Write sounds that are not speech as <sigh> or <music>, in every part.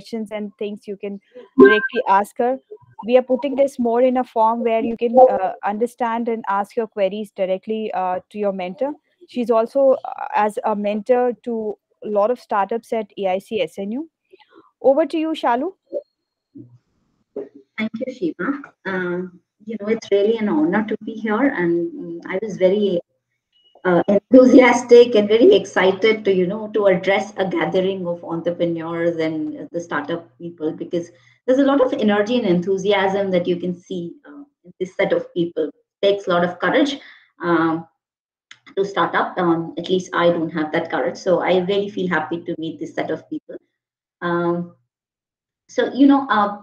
questions and things you can directly ask her. We are putting this more in a form where you can uh, understand and ask your queries directly uh, to your mentor. She's also uh, as a mentor to a lot of startups at AIC SNU. Over to you, Shalu. Thank you, Shiva. Um, you know, it's really an honor to be here, and I was very uh, enthusiastic and very excited to, you know, to address a gathering of entrepreneurs and the startup people because there's a lot of energy and enthusiasm that you can see uh, in this set of people. It takes a lot of courage um, to start up. Um, at least I don't have that courage, so I really feel happy to meet this set of people. Um, so, you know, uh,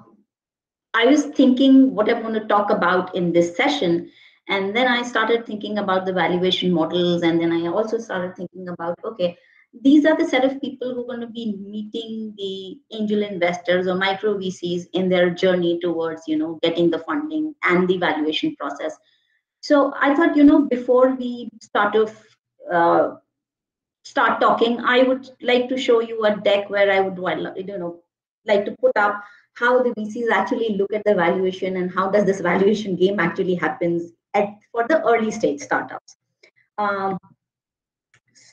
I was thinking what I'm going to talk about in this session. And then I started thinking about the valuation models. And then I also started thinking about, okay, these are the set of people who are going to be meeting the angel investors or micro VCs in their journey towards, you know, getting the funding and the valuation process. So I thought, you know, before we start off, uh, start talking, I would like to show you a deck where I would, you know, like to put up how the VCs actually look at the valuation and how does this valuation game actually happens at for the early stage startups. Um,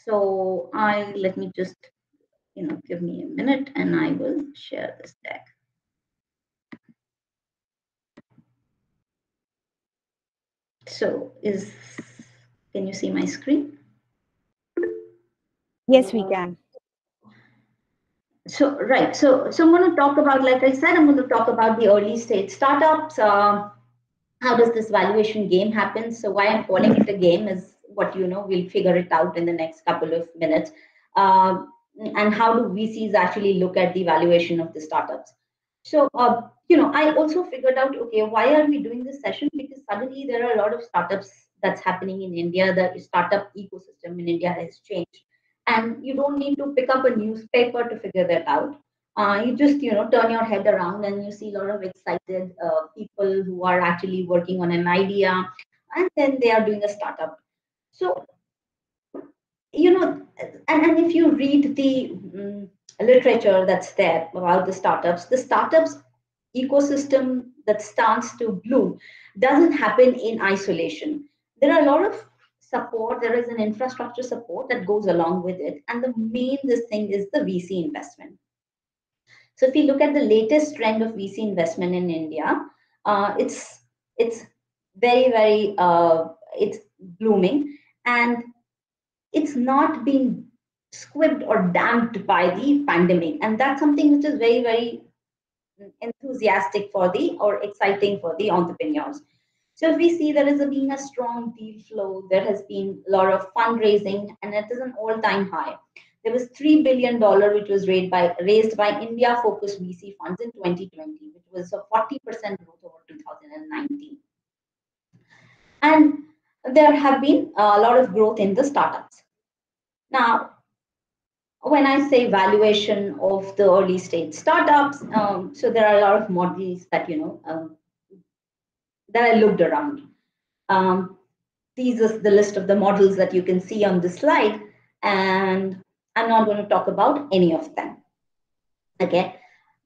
so I let me just you know give me a minute and I will share this deck. So is can you see my screen? Yes, we can so right so so i'm going to talk about like i said i'm going to talk about the early stage startups uh, how does this valuation game happen? So why i'm calling it a game is what you know we'll figure it out in the next couple of minutes. Um, and how do vcs actually look at the valuation of the startups? So uh, you know i also figured out okay why are we doing this session? Because suddenly there are a lot of startups that's happening in india the startup ecosystem in india has changed. And you don't need to pick up a newspaper to figure that out uh, you just you know turn your head around and you see a lot of excited uh, people who are actually working on an idea and then they are doing a startup so you know and, and if you read the um, literature that's there about the startups the startups ecosystem that starts to bloom doesn't happen in isolation there are a lot of support, there is an infrastructure support that goes along with it. And the main this thing is the VC investment. So if you look at the latest trend of VC investment in India, uh, it's it's very very uh, it's blooming. And it's not being squibbed or damped by the pandemic. And that's something which is very very enthusiastic for the or exciting for the entrepreneurs. So if we see there is a, being a strong deal flow, there has been a lot of fundraising, and it is an all-time high. There was three billion dollar which was raised by raised by India-focused VC funds in 2020, which was a 40% growth over 2019. And there have been a lot of growth in the startups. Now, when I say valuation of the early stage startups, um, so there are a lot of models that you know um, that I looked around. Um, these are the list of the models that you can see on the slide, and I'm not going to talk about any of them. Okay,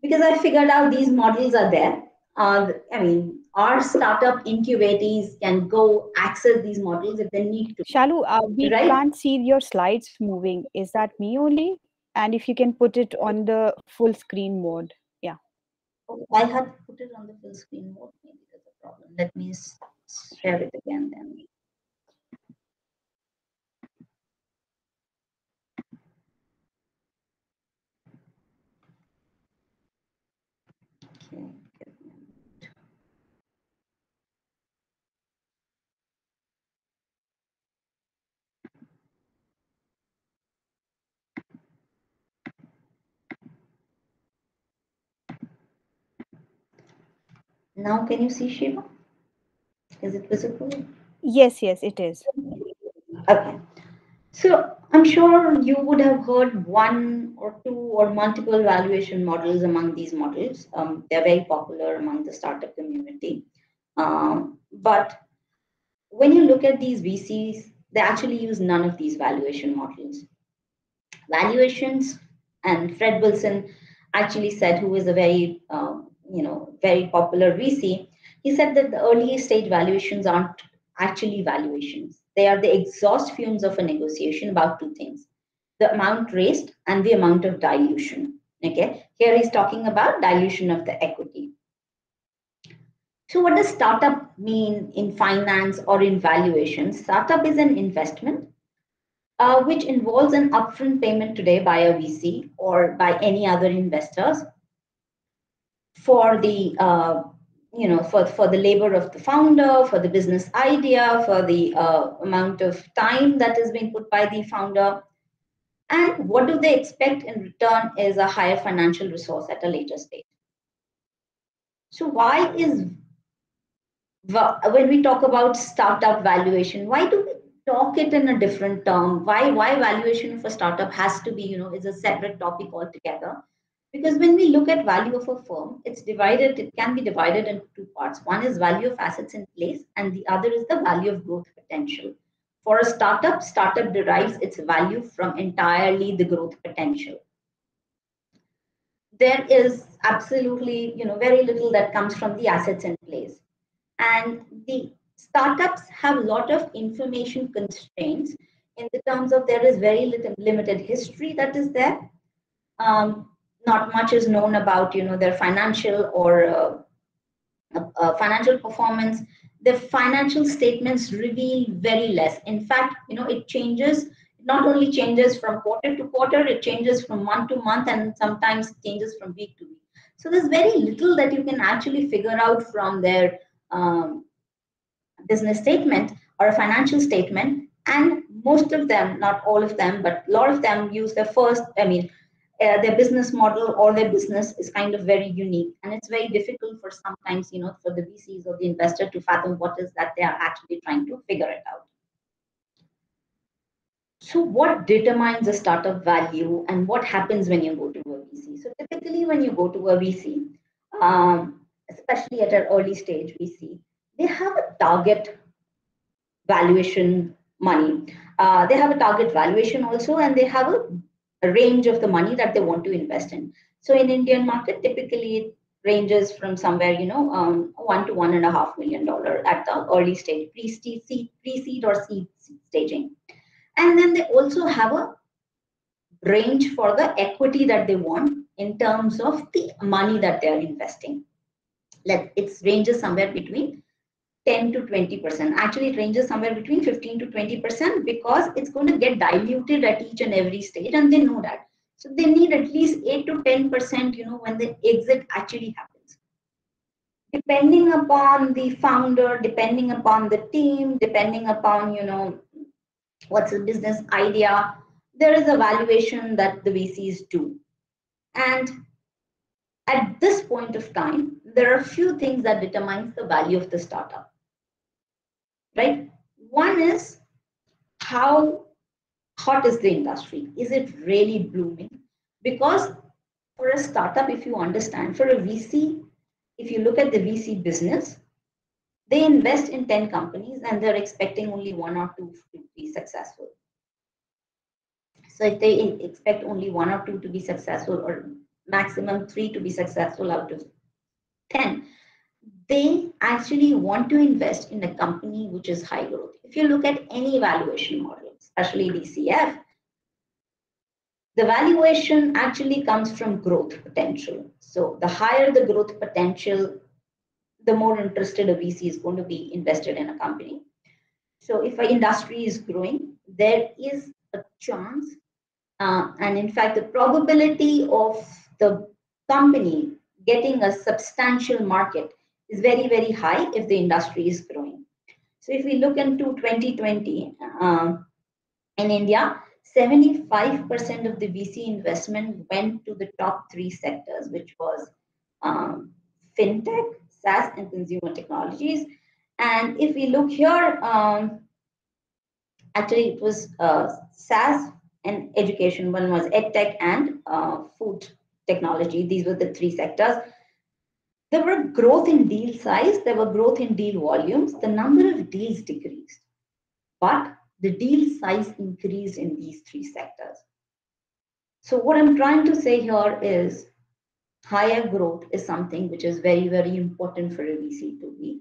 because I figured out these models are there. Uh, I mean, our startup incubators can go access these models if they need to. Shalu, uh, we right? can't see your slides moving. Is that me only? And if you can put it on the full screen mode. Yeah. Oh, I had put it on the full screen mode. Maybe problem. Let me share it again then. Now, can you see Shiva? Is it visible? Yes, yes, it is. Okay. So I'm sure you would have heard one or two or multiple valuation models among these models. Um, they're very popular among the startup community. Um, but when you look at these VCs, they actually use none of these valuation models. Valuations and Fred Wilson actually said, who is a very, um, you know, very popular VC, he said that the early stage valuations aren't actually valuations. They are the exhaust fumes of a negotiation about two things the amount raised and the amount of dilution. Okay, here he's talking about dilution of the equity. So, what does startup mean in finance or in valuation? Startup is an investment uh, which involves an upfront payment today by a VC or by any other investors for the uh, you know for, for the labor of the founder for the business idea for the uh, amount of time that is being put by the founder. And what do they expect in return is a higher financial resource at a later stage. So why is when we talk about startup valuation why do we talk it in a different term? Why why valuation for startup has to be you know is a separate topic altogether because when we look at value of a firm, it's divided, it can be divided into two parts. One is value of assets in place, and the other is the value of growth potential. For a startup, startup derives its value from entirely the growth potential. There is absolutely, you know, very little that comes from the assets in place. And the startups have a lot of information constraints in the terms of there is very little limited history that is there. Um, not much is known about you know their financial or uh, uh, financial performance. The financial statements reveal very less. In fact you know it changes not only changes from quarter to quarter it changes from month to month and sometimes changes from week to week. So there's very little that you can actually figure out from their um, business statement or a financial statement. And most of them not all of them but a lot of them use their first i mean uh, their business model or their business is kind of very unique. And it's very difficult for sometimes you know for the vcs or the investor to fathom what is that they are actually trying to figure it out. So what determines a startup value and what happens when you go to a vc so typically when you go to a vc um, especially at an early stage vc they have a target valuation money. Uh, they have a target valuation also and they have a a range of the money that they want to invest in. So in Indian market, typically it ranges from somewhere, you know, um, one to one and a half million dollar at the early stage, pre-seed, pre-seed or seed staging. And then they also have a range for the equity that they want in terms of the money that they are investing. Let it ranges somewhere between 10 to 20%. Actually, it ranges somewhere between 15 to 20% because it's going to get diluted at each and every stage, and they know that. So they need at least 8 to 10%, you know, when the exit actually happens. Depending upon the founder, depending upon the team, depending upon, you know, what's the business idea, there is a valuation that the VCs do. And at this point of time, there are a few things that determines the value of the startup right? One is how hot is the industry? Is it really blooming? Because for a startup, if you understand, for a VC, if you look at the VC business, they invest in 10 companies and they're expecting only one or two to be successful. So if they expect only one or two to be successful or maximum three to be successful out of 10, they actually want to invest in a company which is high growth. If you look at any valuation model, especially DCF, the valuation actually comes from growth potential. So the higher the growth potential, the more interested a VC is going to be invested in a company. So if an industry is growing, there is a chance, uh, and in fact, the probability of the company getting a substantial market is very, very high if the industry is growing. So if we look into 2020, um, in India, 75% of the VC investment went to the top three sectors, which was um, fintech, SaaS, and consumer technologies. And if we look here, um, actually it was uh, SaaS and education. One was edtech and uh, food technology. These were the three sectors. There were growth in deal size, there were growth in deal volumes. The number of deals decreased, but the deal size increased in these three sectors. So what I'm trying to say here is higher growth is something which is very, very important for a VC to be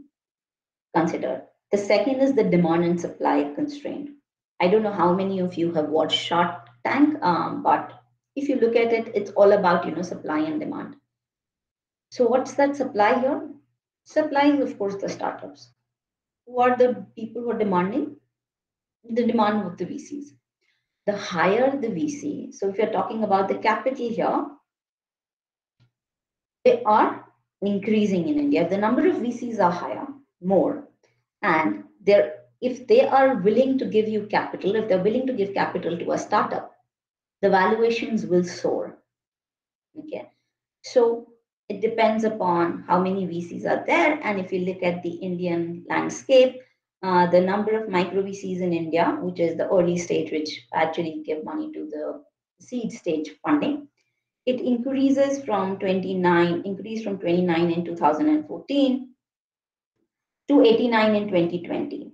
considered. The second is the demand and supply constraint. I don't know how many of you have watched Shark Tank, um, but if you look at it, it's all about you know supply and demand. So what's that supply here? Supply is of course the startups. Who are the people who are demanding? The demand of the VCs. The higher the VC, so if you're talking about the capital here, they are increasing in India. The number of VCs are higher, more, and they're if they are willing to give you capital, if they're willing to give capital to a startup, the valuations will soar. Okay, so it depends upon how many VCs are there, and if you look at the Indian landscape, uh, the number of micro VCs in India, which is the early stage, which actually give money to the seed stage funding, it increases from 29, increased from 29 in 2014 to 89 in 2020.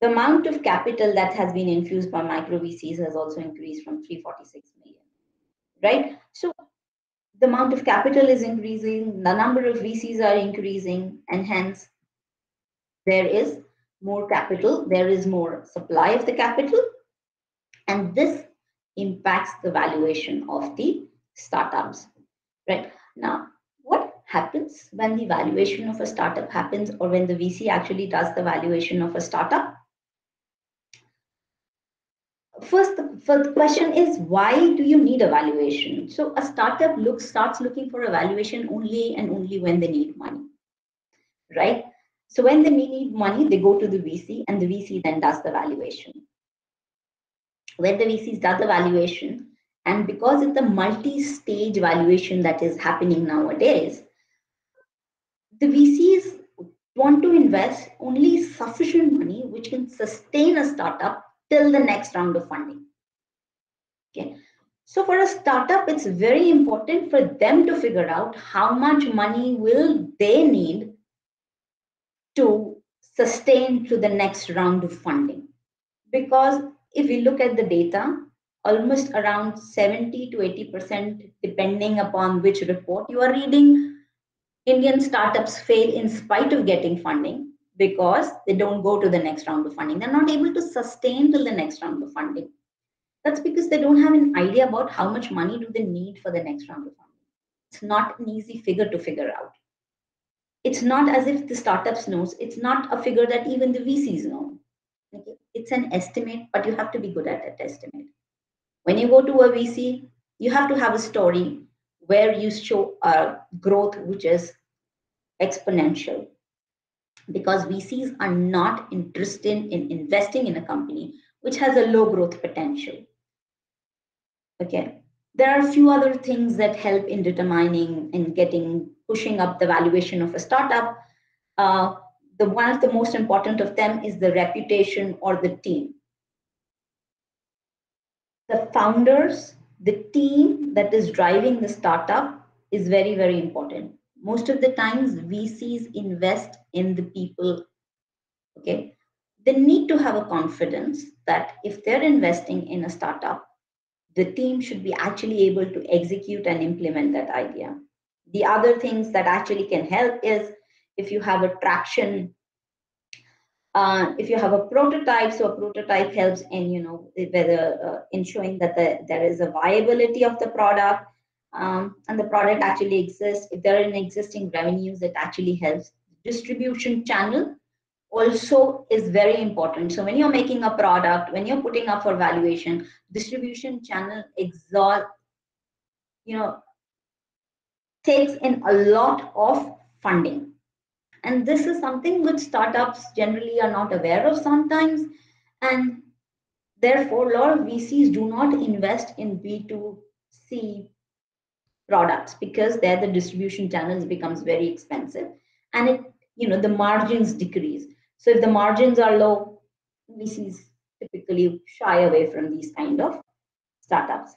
The amount of capital that has been infused by micro VCs has also increased from 346 million, right? So the amount of capital is increasing, the number of VCs are increasing, and hence there is more capital, there is more supply of the capital, and this impacts the valuation of the startups, right? Now, what happens when the valuation of a startup happens or when the VC actually does the valuation of a startup? First, the first question is why do you need a valuation? So a startup looks starts looking for a valuation only and only when they need money, right? So when they need money, they go to the VC and the VC then does the valuation. When the VCs does the valuation, and because it's a multi-stage valuation that is happening nowadays, the VCs want to invest only sufficient money which can sustain a startup till the next round of funding. Okay. So for a startup, it's very important for them to figure out how much money will they need to sustain through the next round of funding. Because if we look at the data, almost around 70 to 80%, depending upon which report you are reading, Indian startups fail in spite of getting funding because they don't go to the next round of funding. They're not able to sustain till the next round of funding. That's because they don't have an idea about how much money do they need for the next round of funding. It's not an easy figure to figure out. It's not as if the startups knows. It's not a figure that even the VCs know. It's an estimate, but you have to be good at that estimate. When you go to a VC, you have to have a story where you show a growth which is exponential because VCs are not interested in investing in a company which has a low growth potential. Okay, there are a few other things that help in determining and getting pushing up the valuation of a startup. Uh, the one of the most important of them is the reputation or the team. The founders, the team that is driving the startup is very, very important most of the times vcs invest in the people okay? They need to have a confidence that if they're investing in a startup the team should be actually able to execute and implement that idea. The other things that actually can help is if you have a traction uh, if you have a prototype so a prototype helps in you know whether uh, ensuring that the, there is a viability of the product um, and the product actually exists, if there are existing revenues, it actually helps. Distribution channel also is very important. So when you're making a product, when you're putting up for valuation, distribution channel exhaust, you know, takes in a lot of funding. And this is something which startups generally are not aware of sometimes. And therefore, a lot of VCs do not invest in B2C products because there the distribution channels becomes very expensive and it you know the margins decrease. So if the margins are low vcs typically shy away from these kind of startups.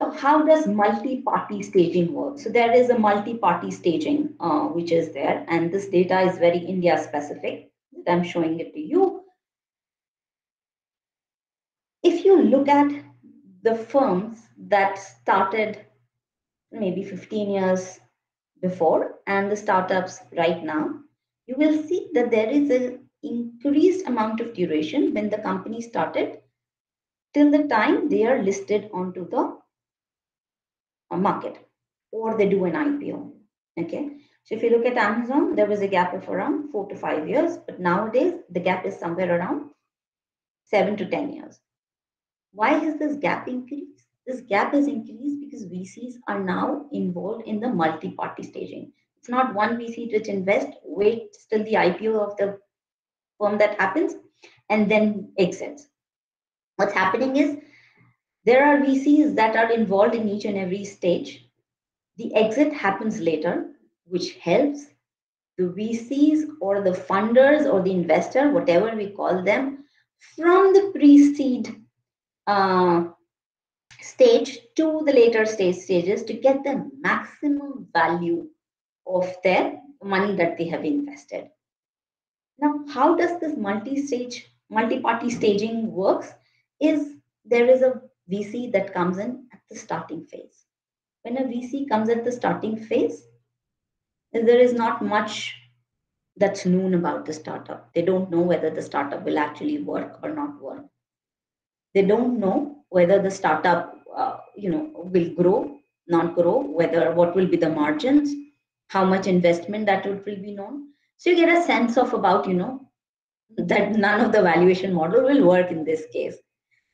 So how does multi-party staging work? So there is a multi-party staging uh, which is there and this data is very india specific i'm showing it to you. If you look at the firms that started maybe 15 years before and the startups right now, you will see that there is an increased amount of duration when the company started till the time they are listed onto the uh, market or they do an IPO. Okay. So if you look at Amazon, there was a gap of around four to five years, but nowadays the gap is somewhere around seven to 10 years. Why has this gap increased? This gap has increased because VCs are now involved in the multi-party staging. It's not one VC which invest, wait till the IPO of the firm that happens, and then exits. What's happening is there are VCs that are involved in each and every stage. The exit happens later, which helps the VCs or the funders or the investor, whatever we call them, from the pre-seed uh, stage to the later stage stages to get the maximum value of their money that they have invested. Now, how does this multi-stage, multi-party staging works? Is there is a VC that comes in at the starting phase. When a VC comes at the starting phase, there is not much that's known about the startup. They don't know whether the startup will actually work or not work. They don't know whether the startup, uh, you know, will grow, not grow, whether what will be the margins, how much investment that will be known. So you get a sense of about, you know, that none of the valuation model will work in this case.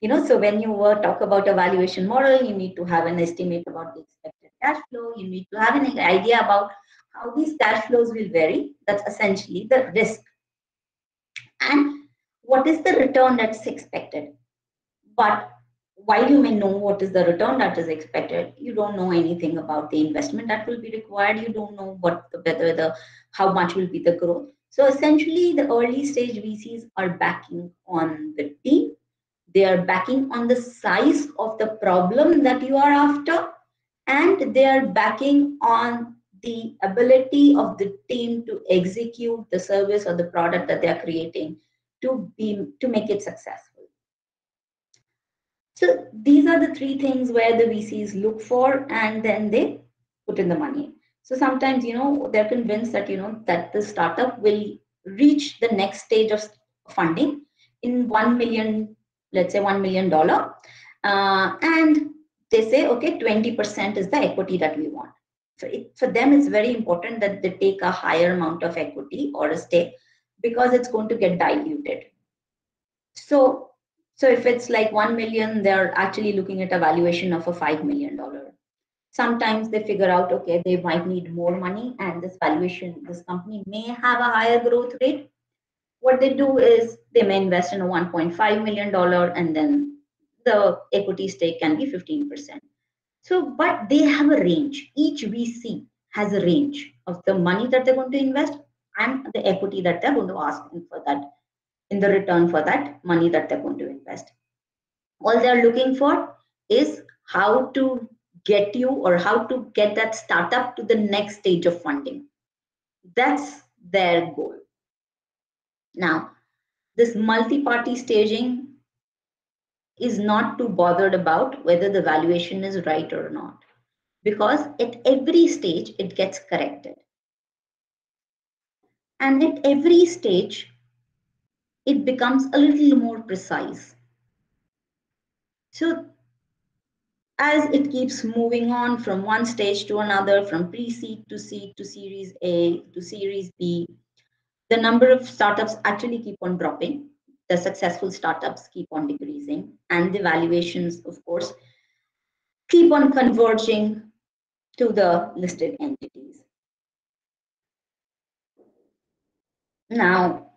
You know so when you uh, talk about a valuation model you need to have an estimate about the expected cash flow. You need to have an idea about how these cash flows will vary. That's essentially the risk. And what is the return that's expected but while you may know what is the return that is expected you don't know anything about the investment that will be required. You don't know what the whether the how much will be the growth. So essentially the early stage vcs are backing on the team. They are backing on the size of the problem that you are after. And they are backing on the ability of the team to execute the service or the product that they are creating to be to make it successful so these are the three things where the vcs look for and then they put in the money so sometimes you know they're convinced that you know that the startup will reach the next stage of funding in 1 million let's say $1 million. Uh, and they say, okay, 20% is the equity that we want. So it, for them, it's very important that they take a higher amount of equity or a stake because it's going to get diluted. So, so if it's like 1 million, they're actually looking at a valuation of a $5 million. Sometimes they figure out, okay, they might need more money and this valuation, this company may have a higher growth rate. What they do is they may invest in a 1.5 million dollar and then the equity stake can be 15% so but they have a range. Each vc has a range of the money that they're going to invest and the equity that they're going to ask for that in the return for that money that they're going to invest. All they're looking for is how to get you or how to get that startup to the next stage of funding. That's their goal. Now, this multi-party staging is not too bothered about whether the valuation is right or not because at every stage it gets corrected. And at every stage, it becomes a little more precise. So as it keeps moving on from one stage to another, from pre-seed to seed to series A to series B, the number of startups actually keep on dropping. The successful startups keep on decreasing, and the valuations, of course, keep on converging to the listed entities. Now,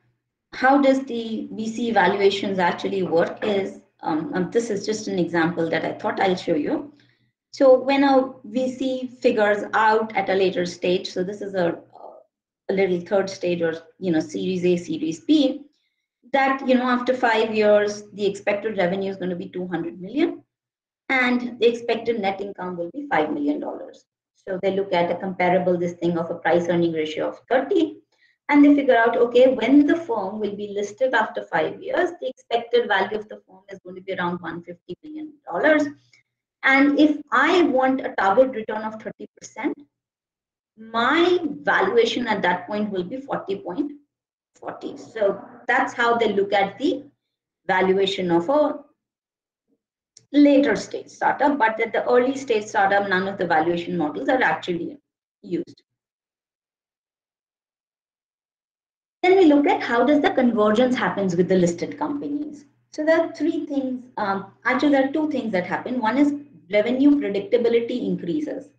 how does the VC valuations actually work is, um, um, this is just an example that I thought I'll show you. So when a VC figures out at a later stage, so this is a a little third stage or you know series a series b that you know after five years the expected revenue is going to be 200 million and the expected net income will be 5 million dollars so they look at a comparable this thing of a price earning ratio of 30 and they figure out okay when the firm will be listed after five years the expected value of the firm is going to be around 150 million dollars And if I want a target return of 30%, my valuation at that point will be 40.40. So that's how they look at the valuation of a later stage startup, but at the early stage startup, none of the valuation models are actually used. Then we look at how does the convergence happens with the listed companies. So there are three things, um, actually there are two things that happen. One is revenue predictability increases.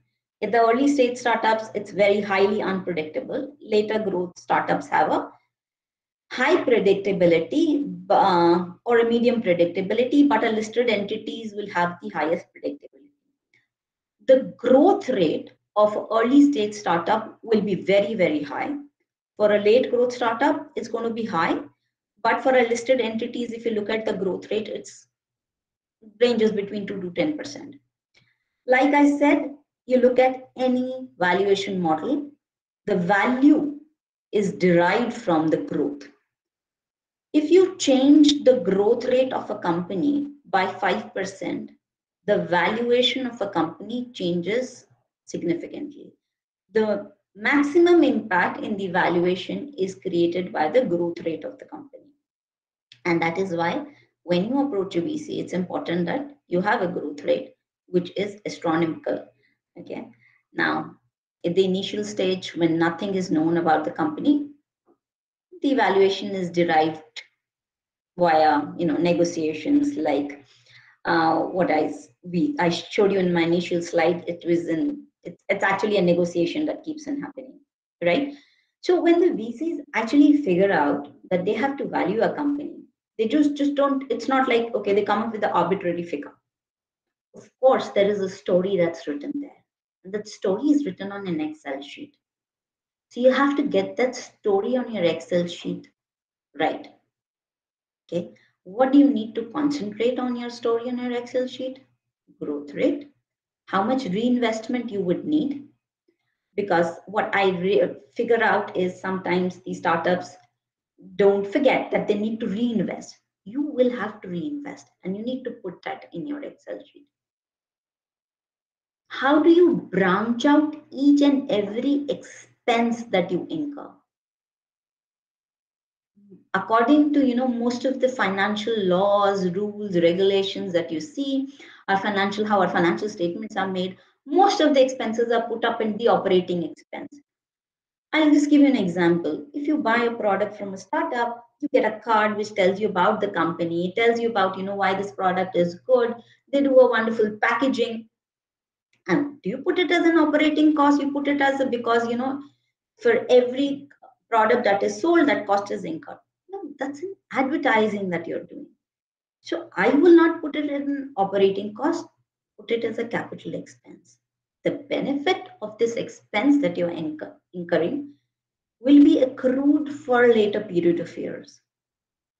At the early stage startups, it's very highly unpredictable. Later growth startups have a high predictability uh, or a medium predictability, but a listed entities will have the highest predictability. The growth rate of early stage startup will be very, very high. For a late growth startup, it's going to be high. But for a listed entities, if you look at the growth rate, it's ranges between 2 to 10%. Like I said, you look at any valuation model, the value is derived from the growth. If you change the growth rate of a company by 5%, the valuation of a company changes significantly. The maximum impact in the valuation is created by the growth rate of the company. And that is why when you approach a VC, it's important that you have a growth rate, which is astronomical. Okay. Now, at the initial stage, when nothing is known about the company, the valuation is derived via you know negotiations like uh, what I we I showed you in my initial slide. It was in it's, it's actually a negotiation that keeps on happening, right? So when the VCs actually figure out that they have to value a company, they just just don't. It's not like okay, they come up with the arbitrary figure. Of course, there is a story that's written there, and that story is written on an Excel sheet. So you have to get that story on your Excel sheet right. Okay. What do you need to concentrate on your story on your Excel sheet? Growth rate, how much reinvestment you would need. Because what I figure out is sometimes these startups don't forget that they need to reinvest. You will have to reinvest and you need to put that in your Excel sheet. How do you branch out each and every expense that you incur? according to you know most of the financial laws rules regulations that you see our financial how our financial statements are made most of the expenses are put up in the operating expense. I'll just give you an example. If you buy a product from a startup you get a card which tells you about the company. It tells you about you know why this product is good. They do a wonderful packaging. And do you put it as an operating cost? You put it as a because you know for every product that is sold that cost is incurred. No, that's an advertising that you're doing. So I will not put it an operating cost, put it as a capital expense. The benefit of this expense that you're incur incurring will be accrued for a later period of years.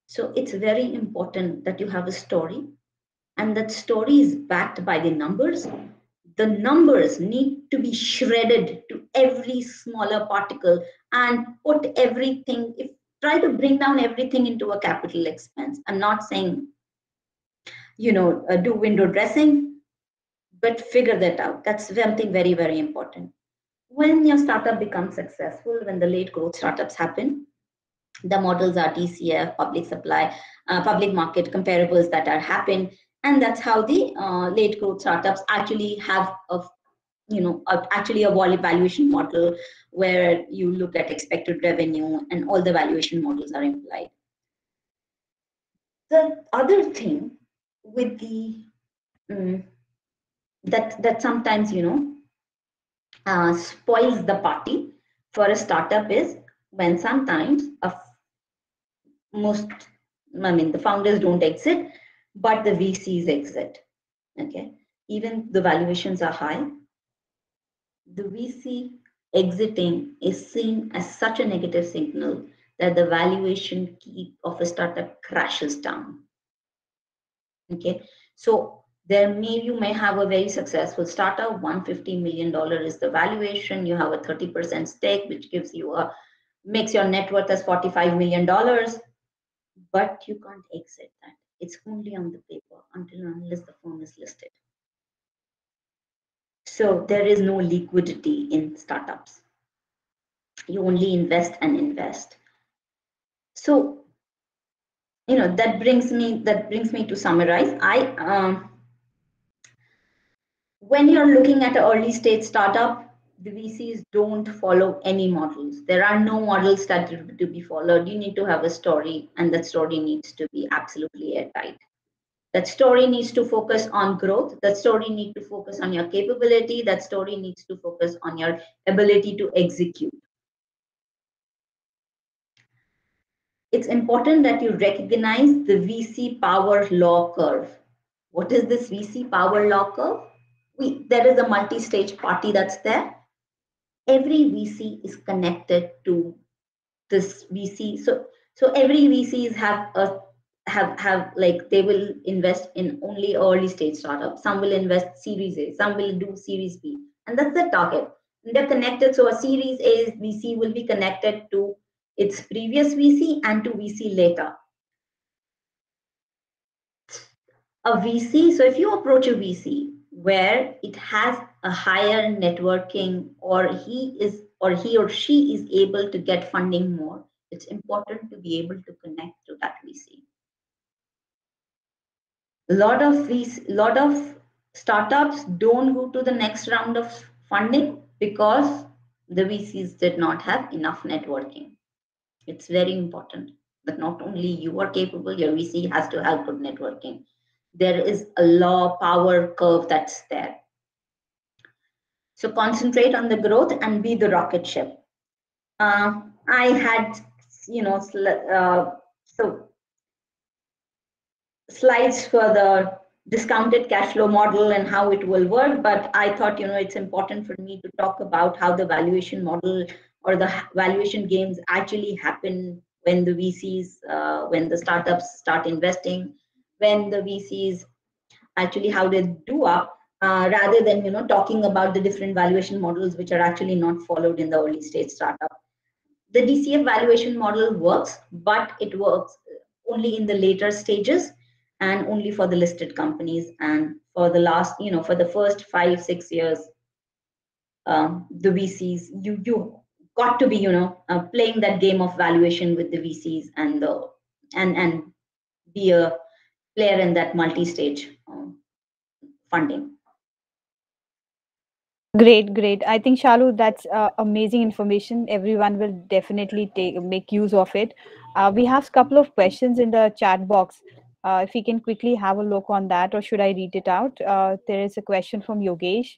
So it's very important that you have a story and that story is backed by the numbers. The numbers need to be shredded to every smaller particle and put everything. If try to bring down everything into a capital expense. I'm not saying, you know, uh, do window dressing, but figure that out. That's something very, very important. When your startup becomes successful, when the late growth startups happen, the models are DCF, public supply, uh, public market comparables that are happen. And that's how the uh, late growth startups actually have a you know actually a valuation model where you look at expected revenue and all the valuation models are implied the other thing with the um, that that sometimes you know uh, spoils the party for a startup is when sometimes a most i mean the founders don't exit but the vcs exit okay even the valuations are high the VC exiting is seen as such a negative signal that the valuation key of a startup crashes down. Okay, so there may you may have a very successful startup, 150 million dollar is the valuation. You have a 30% stake, which gives you a makes your net worth as 45 million dollars, but you can't exit that. It's only on the paper until unless the firm is listed. So there is no liquidity in startups. You only invest and invest. So, you know, that brings me that brings me to summarize. I um, when you're looking at an early stage startup, the VCs don't follow any models. There are no models that to be followed. You need to have a story, and that story needs to be absolutely airtight. That story needs to focus on growth. That story needs to focus on your capability. That story needs to focus on your ability to execute. It's important that you recognize the VC power law curve. What is this VC power law curve? We, there is a multi-stage party that's there every VC is connected to this VC. So so every VCs have a have have like they will invest in only early stage startups. Some will invest Series A, some will do Series B, and that's the target. And they're connected. So a Series A VC will be connected to its previous VC and to VC later. A VC. So if you approach a VC where it has a higher networking or he is or he or she is able to get funding more it's important to be able to connect to that vc a lot of these lot of startups don't go to the next round of funding because the vcs did not have enough networking it's very important that not only you are capable your vc has to have good networking there is a law power curve that's there. So concentrate on the growth and be the rocket ship. Uh, I had, you know, uh, so slides for the discounted cash flow model and how it will work, but I thought, you know, it's important for me to talk about how the valuation model or the valuation games actually happen when the VCs, uh, when the startups start investing when the VCs actually how they do up, uh, rather than you know talking about the different valuation models which are actually not followed in the early stage startup. The DCF valuation model works, but it works only in the later stages and only for the listed companies. And for the last, you know, for the first five six years, um, the VCs you you got to be you know uh, playing that game of valuation with the VCs and the and and be a player in that multi-stage um, funding. Great, great. I think Shalu, that's uh, amazing information. Everyone will definitely take make use of it. Uh, we have a couple of questions in the chat box. Uh, if we can quickly have a look on that, or should I read it out? Uh, there is a question from Yogesh,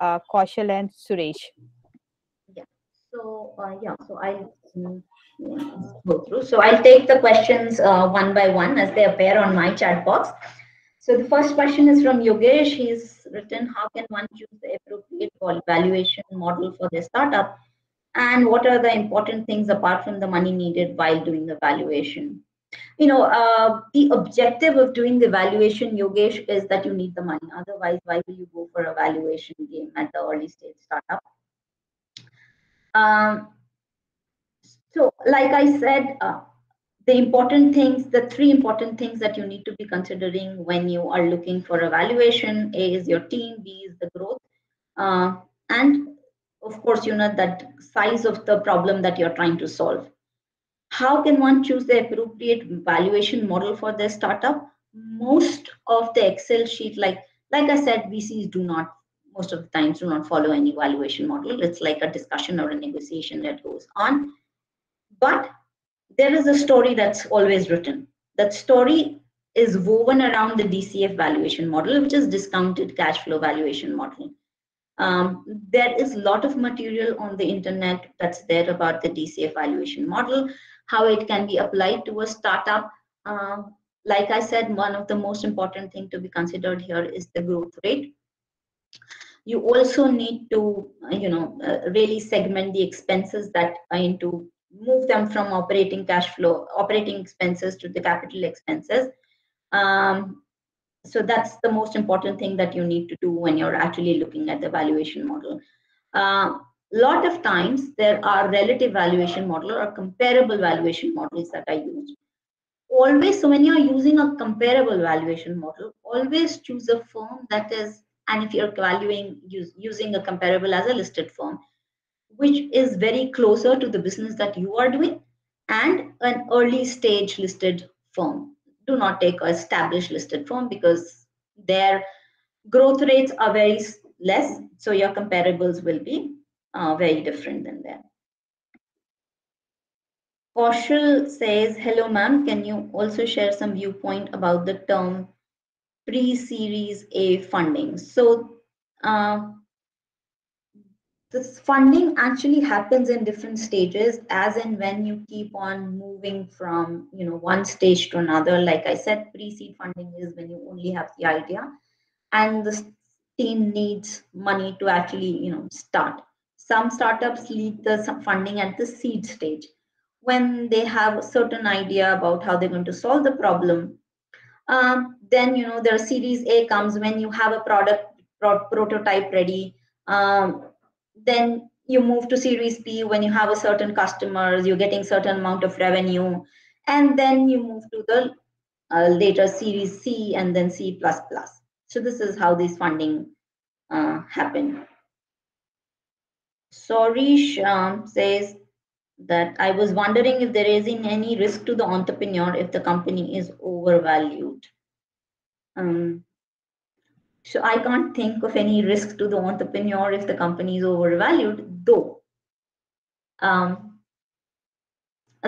uh, Kaushal, and Suresh. So uh, yeah. So I. Um, go through. So I'll take the questions uh, one by one as they appear on my chat box. So the first question is from Yogesh. He's written, how can one choose the appropriate valuation model for their startup? And what are the important things apart from the money needed while doing the valuation? You know, uh, the objective of doing the valuation, Yogesh, is that you need the money. Otherwise, why will you go for a valuation game at the early stage startup? Um, so, like I said, uh, the important things, the three important things that you need to be considering when you are looking for evaluation A is your team, B is the growth, uh, and of course, you know, that size of the problem that you're trying to solve. How can one choose the appropriate valuation model for their startup? Most of the Excel sheet, like like I said, VCs do not most of the times do not follow any valuation model. It's like a discussion or a negotiation that goes on but there is a story that's always written. That story is woven around the DCF valuation model, which is discounted cash flow valuation model. Um, there is a lot of material on the internet that's there about the DCF valuation model, how it can be applied to a startup. Um, like I said, one of the most important thing to be considered here is the growth rate. You also need to, you know, uh, really segment the expenses that are into move them from operating cash flow, operating expenses to the capital expenses. Um, so that's the most important thing that you need to do when you're actually looking at the valuation model. A uh, lot of times there are relative valuation model or comparable valuation models that are used. Always, so when you're using a comparable valuation model, always choose a firm that is and if you're valuing use, using a comparable as a listed firm, which is very closer to the business that you are doing and an early stage listed firm. Do not take an established listed firm because their growth rates are very less, so your comparables will be uh, very different than that. Kaushal says, hello ma'am, can you also share some viewpoint about the term pre-series A funding? So uh, this funding actually happens in different stages as and when you keep on moving from you know one stage to another. Like i said pre-seed funding is when you only have the idea and the team needs money to actually you know start. Some startups lead the funding at the seed stage. When they have a certain idea about how they're going to solve the problem um, then you know their series a comes when you have a product pro- prototype ready. Um, then you move to series b when you have a certain customers you're getting certain amount of revenue. And then you move to the uh, later series c and then c plus plus. So this is how this funding uh, happen Sorish um, says that I was wondering if there is in any risk to the entrepreneur if the company is overvalued. Um, so I can't think of any risk to the entrepreneur if the company is overvalued, though. Um,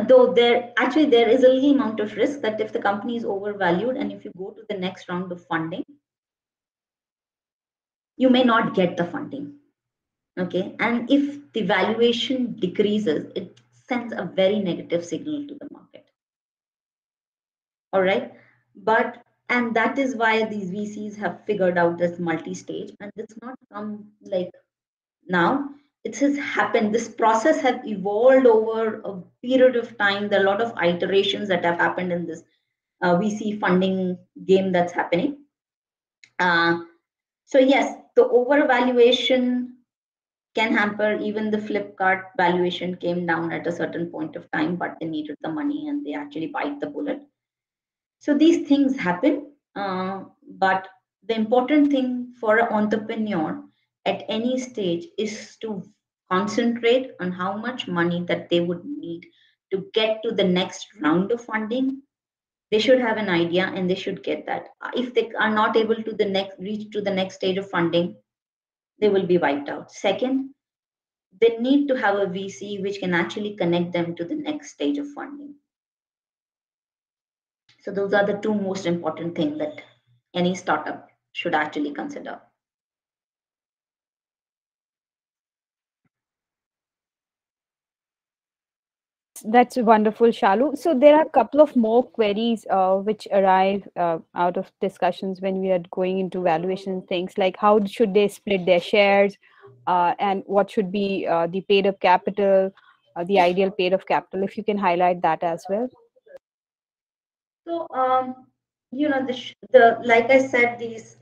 though there actually there is a little amount of risk that if the company is overvalued and if you go to the next round of funding, you may not get the funding. Okay, and if the valuation decreases, it sends a very negative signal to the market. All right, but and that is why these vcs have figured out this multi-stage. And it's not come like now. It has happened. This process has evolved over a period of time. There are a lot of iterations that have happened in this uh, vc funding game that's happening. Uh, so yes the overvaluation can hamper. Even the flipkart valuation came down at a certain point of time but they needed the money and they actually bite the bullet so these things happen, uh, but the important thing for an entrepreneur at any stage is to concentrate on how much money that they would need to get to the next round of funding. They should have an idea and they should get that. If they are not able to the next reach to the next stage of funding they will be wiped out. Second they need to have a vc which can actually connect them to the next stage of funding so those are the two most important things that any startup should actually consider. That's wonderful, Shalu. So there are a couple of more queries uh, which arrive uh, out of discussions when we are going into valuation things like how should they split their shares uh, and what should be uh, the paid up capital, uh, the ideal paid up capital. If you can highlight that as well. So, um, you know, the, the like I said, these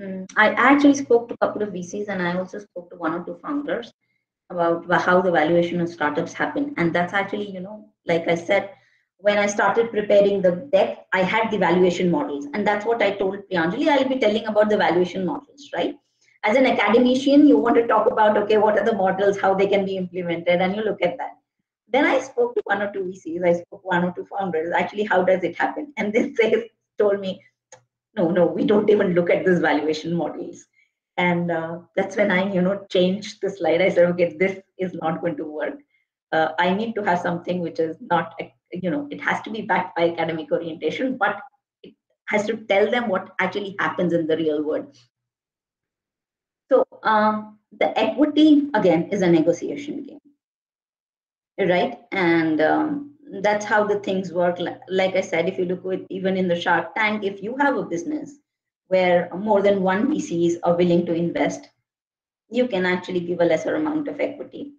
um, I actually spoke to a couple of VCs and I also spoke to one or two founders about how the valuation of startups happen. And that's actually, you know, like I said, when I started preparing the deck, I had the valuation models. And that's what I told Priyanjali. I'll be telling about the valuation models, right? As an academician, you want to talk about, okay, what are the models, how they can be implemented, and you look at that. Then I spoke to one or two VCs, I spoke to one or two founders. Actually, how does it happen? And <laughs> they told me, no, no, we don't even look at these valuation models. And uh, that's when I, you know, changed the slide. I said, okay, this is not going to work. Uh, I need to have something which is not, you know, it has to be backed by academic orientation, but it has to tell them what actually happens in the real world. So um, the equity again is a negotiation game right? And um, that's how the things work. Like i said if you look at even in the shark tank if you have a business where more than one vcs are willing to invest you can actually give a lesser amount of equity.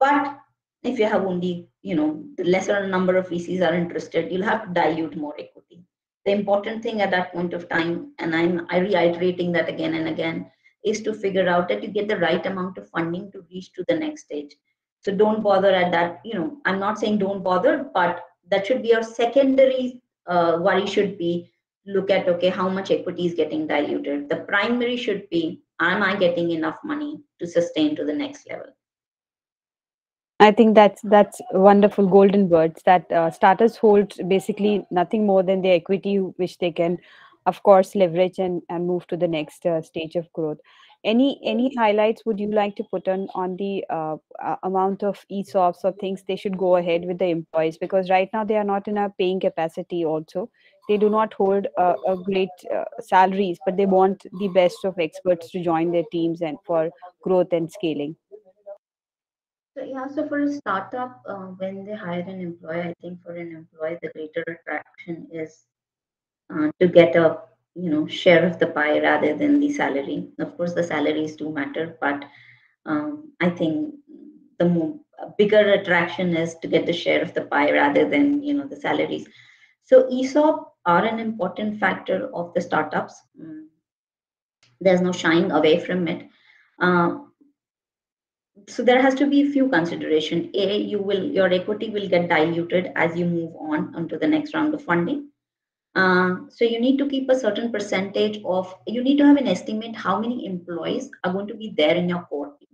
But if you have only you know the lesser number of vcs are interested you'll have to dilute more equity. The important thing at that point of time and i'm i reiterating that again and again is to figure out that you get the right amount of funding to reach to the next stage so don't bother at that. You know, I'm not saying don't bother, but that should be your secondary uh, worry should be look at okay how much equity is getting diluted the primary should be am i getting enough money to sustain to the next level I think that's that's wonderful golden words that uh, starters hold basically nothing more than their equity, which they can, of course, leverage and, and move to the next uh, stage of growth. Any any highlights would you like to put on on the uh, uh, amount of ESOPs or things they should go ahead with the employees because right now they are not in a paying capacity. Also, they do not hold a, a great uh, salaries, but they want the best of experts to join their teams and for growth and scaling. So yeah, so for a startup, uh, when they hire an employee, I think for an employee, the greater attraction is uh, to get a you know share of the pie rather than the salary. Of course, the salaries do matter, but um, I think the more, bigger attraction is to get the share of the pie rather than you know the salaries. So ESOP are an important factor of the startups. Mm. There's no shying away from it. Uh, so there has to be a few consideration a you will your equity will get diluted as you move on onto the next round of funding uh, so you need to keep a certain percentage of you need to have an estimate how many employees are going to be there in your core team.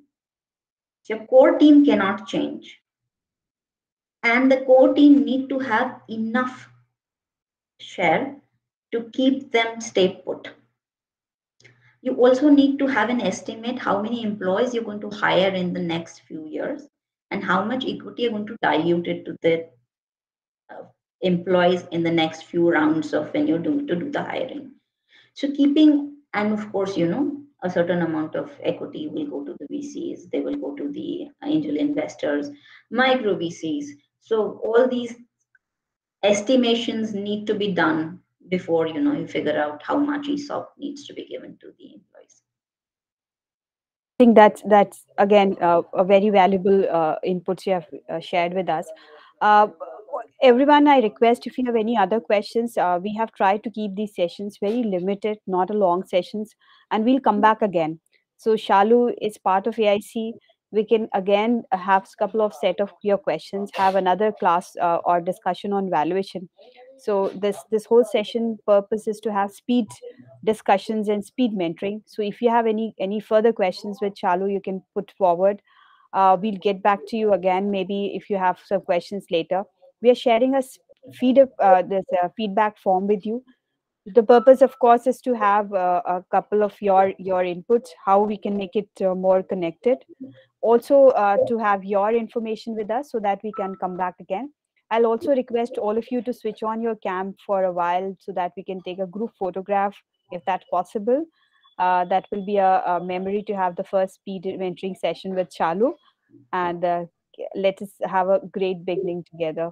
Your core team cannot change. And the core team need to have enough share to keep them stay put. You also need to have an estimate how many employees you're going to hire in the next few years and how much equity you're going to dilute it to the employees in the next few rounds of when you're doing to do the hiring. So keeping and of course, you know, a certain amount of equity will go to the VCs, they will go to the angel investors, micro VCs. So all these estimations need to be done before you know you figure out how much ESOP needs to be given to the employees. I think that's that's again uh, a very valuable uh, inputs you have uh, shared with us. Uh, everyone, I request if you have any other questions, uh, we have tried to keep these sessions very limited, not a long sessions, and we'll come back again. So Shalu is part of AIC. We can again have a couple of set of your questions, have another class uh, or discussion on valuation so this this whole session purpose is to have speed discussions and speed mentoring so if you have any any further questions with Shalu you can put forward uh, we'll get back to you again maybe if you have some questions later we are sharing a feed uh, this uh, feedback form with you the purpose of course is to have uh, a couple of your your inputs how we can make it uh, more connected also uh, to have your information with us so that we can come back again I'll also request all of you to switch on your cam for a while so that we can take a group photograph if that's possible. Uh, that will be a, a, memory to have the first speed mentoring session with Shalu. And uh, let us have a great beginning together.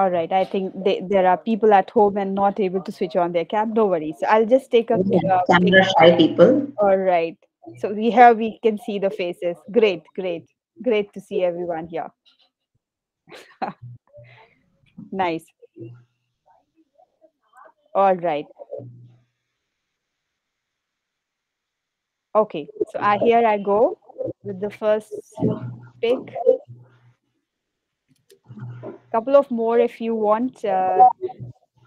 All right. I think they, there are people at home and not able to switch on their cam. No worries. So I'll just take a yeah, uh, camera shy people. All right. So we have we can see the faces. Great, great, great to see everyone here. <laughs> nice. All right. Okay, so I here I go with the first pick. Couple of more if you want. Uh,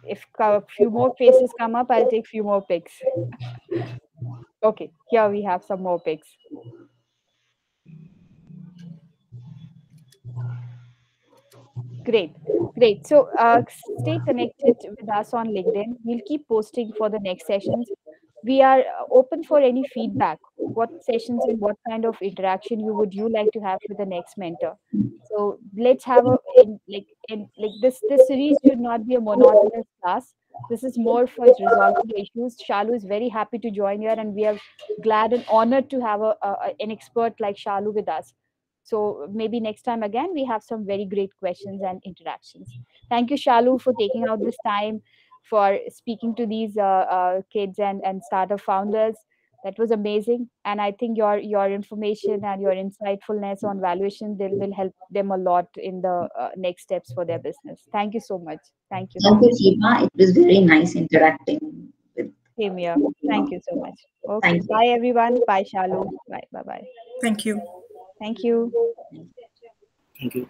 if a few more faces come up, I'll take a few more picks. Okay, here we have some more pics. Great, great. So uh, stay connected with us on LinkedIn. We'll keep posting for the next sessions. We are open for any feedback. What sessions and what kind of interaction you would you like to have with the next mentor? So let's have a like in, like this. This series should not be a monotonous class this is more for resolving issues. Shalu is very happy to join here, and we are glad and honored to have a, a, an expert like Shalu with us. So maybe next time again, we have some very great questions and interactions. Thank you, Shalu, for taking out this time for speaking to these uh, uh, kids and, and startup founders. That was amazing. And i think your your information and your insightfulness on valuation will, will help them a lot in the uh, next steps for their business. Thank you so much. Thank you. Thank you Seema. it was very nice interacting with Same here. thank you so much. Okay. Bye everyone. Bye shalu. Bye. Bye bye thank you. Thank you. Thank you